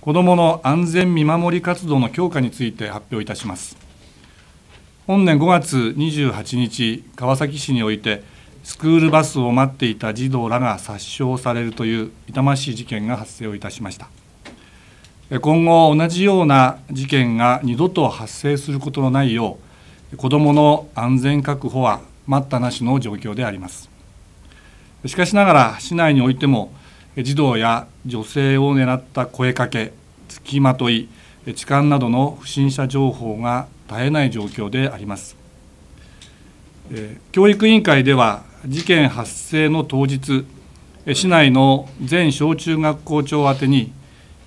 子どもの安全見守り活動の強化について発表いたします。本年5月28日川崎市においてスクールバスを待っていた児童らが殺傷されるという痛ましい事件が発生をいたしました。今後同じような事件が二度と発生することのないよう子どもの安全確保は待ったなしの状況であります。しかしながら市内においても児童や女性を狙った声かけつきまとい痴漢などの不審者情報が絶えない状況であります。教育委員会では事件発生の当日市内の全小中学校長宛てに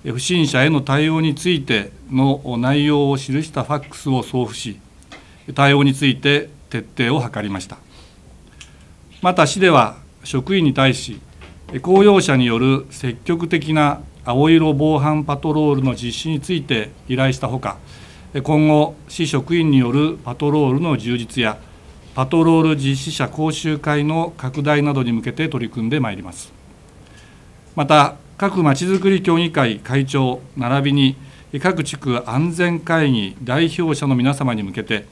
不審者への対応についての内容を記したファックスを送付し対応について徹底を図りました。また市では職員に対し公用車による積極的な青色防犯パトロールの実施について依頼したほか今後市職員によるパトロールの充実やパトロール実施者講習会の拡大などに向けて取り組んでまいります。また各まちづくり協議会会長並びに各地区安全会議代表者の皆様に向けて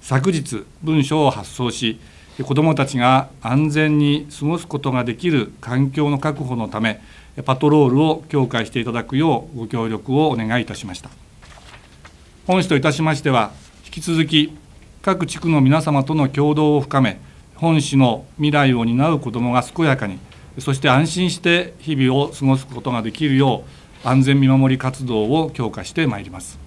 昨日文書を発送し子どもたちが安全に過ごすことができる環境の確保のためパトロールを強化していただくようご協力をお願いいたしました。本市といたしましては引き続き各地区の皆様との共同を深め本市の未来を担う子どもが健やかにそして安心して日々を過ごすことができるよう安全見守り活動を強化してまいります。